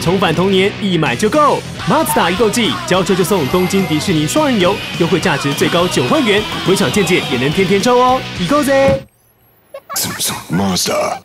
重返童年，一买就够。马自达一购季，交车就送东京迪士尼双人游，优惠价值最高九万元，回厂件件也能天天抽哦，一购 Z。Mazda.